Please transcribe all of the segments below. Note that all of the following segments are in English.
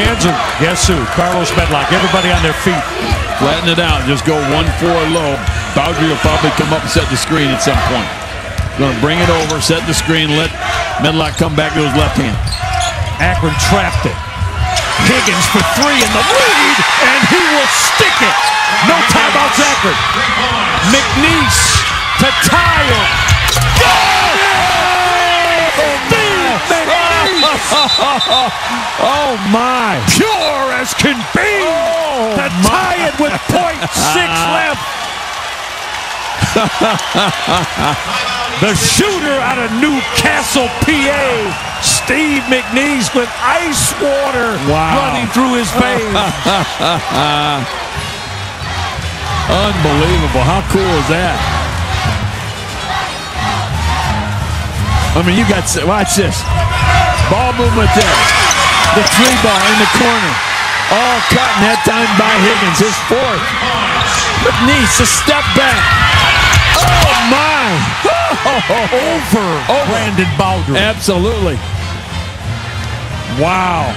hands of guess who? Carlos Medlock. Everybody on their feet. Flatten it out. Just go 1-4 low. Bowdry will probably come up and set the screen at some point. Going to bring it over, set the screen, let Medlock come back to his left hand. Akron trapped it. Higgins for three in the lead, and he will stick it. No timeouts, Akron. McNees to tie it. Oh my! Pure as can be Oh, to tie it with point six left. the shooter out of New Castle, PA, Steve McNees with ice water Wow. running through his veins. Unbelievable. How cool is that? I mean, you got, watch this. Ball movement there. The three ball in the corner. All cut and that time by Higgins, his fourth. McNees, a step back. Oh, my. Over, Over. Brandon Bowdry. Absolutely. Wow.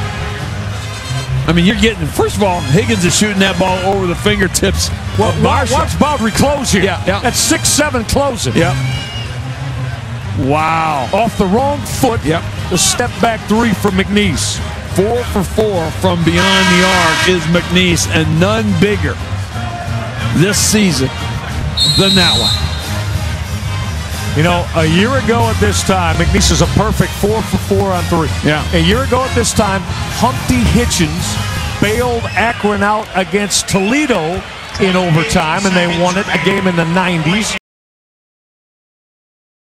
I mean, you're getting, first of all, Higgins is shooting that ball over the fingertips Well, watch, Marshall. watch Bowdry close here. Yeah, yeah. That's 6-7 closing. Yep. Wow. Off the wrong foot. Yep. The step back three from McNees. Four for four from beyond the arc is McNees, and none bigger this season than that one. You know, a year ago at this time, McNees is a perfect four for four on three. Yeah. A year ago at this time, Humpty Hitchens bailed Akron out against Toledo in overtime, and they won it a game in the 90s.